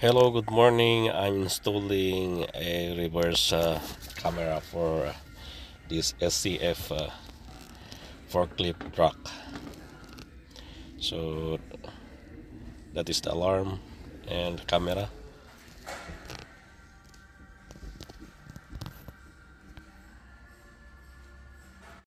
Hello, good morning. I'm installing a reverse uh, camera for this SCF uh, forklift truck. So that is the alarm and camera.